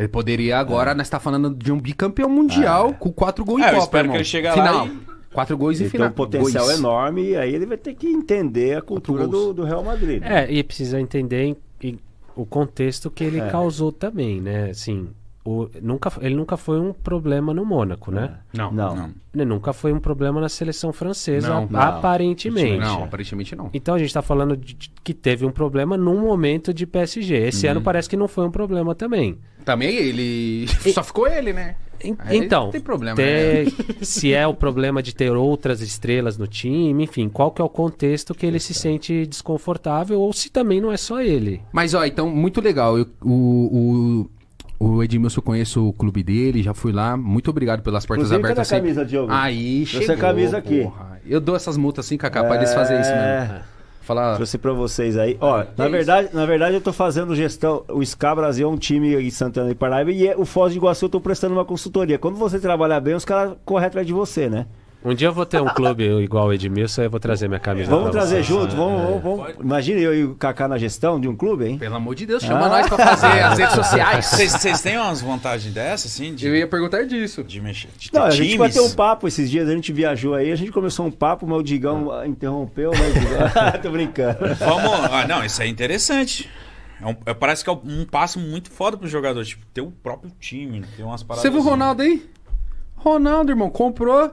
Ele poderia agora, nós tá falando de um bicampeão mundial com quatro gols É, em eu Copa, espero irmão. que ele chegue lá Final. e- Quatro gols em tem final. um potencial Gols. enorme e aí ele vai ter que entender a cultura do, do Real Madrid. né? É, e precisa entender em- em- o contexto que ele É. causou também, né? Assim, o, nunca, ele nunca foi um problema no Mônaco, né? Não. Não. Não. Ele nunca foi um problema na seleção francesa, Não, não. aparentemente. Não, aparentemente não. Então a gente tá falando de, de- que teve um problema num momento de PSG. Esse Uhum. ano parece que não foi um problema também. Também ele. Só ficou ele, né? En- então, não tem problema, ter- se é o problema de ter outras estrelas no time, enfim, qual que é o contexto que ele se sente desconfortável ou se também não é só ele. Mas, ó, então, muito legal. Eu- o, o, o Edmilson, conheço o clube dele, já fui lá. Muito obrigado pelas portas Inclusive, abertas. cadê a sempre. camisa, Diogo? Aí, chegou, a camisa aqui. porra. Eu dou essas multas assim, Cacá, pra eles fazerem isso É. mesmo. Falar... Trouxe pra vocês aí. Ó, na verdade, na verdade eu tô fazendo gestão. O SCA Brasil é um time em Santana e Paraíba e é- o Foz do Iguaçu eu tô prestando uma consultoria. Quando você trabalhar bem, os caras correm atrás de você, né? Um dia eu vou ter um clube igual o Edmilson, eu vou trazer minha camisa. Vamos pra trazer vocês. junto, vamos, vamos, vamos. Imagina eu e o Kaká na gestão de um clube, hein? Pelo amor de Deus, chama Ah. nós pra fazer as redes sociais. Vocês, vocês têm umas vantagens dessas, assim? De, Eu ia perguntar disso. de mexer? De Não, a gente times? vai ter um papo esses dias, a gente viajou aí, a gente começou um papo, mas o Digão ah, interrompeu, né? Digão? Tô brincando. Vamos. Ah, não, isso é interessante. É um- é- parece que é um passo muito foda pro jogador. Tipo, ter o próprio time, ter umas paradas. Você viu o assim. Ronaldo aí? Ronaldo, irmão, comprou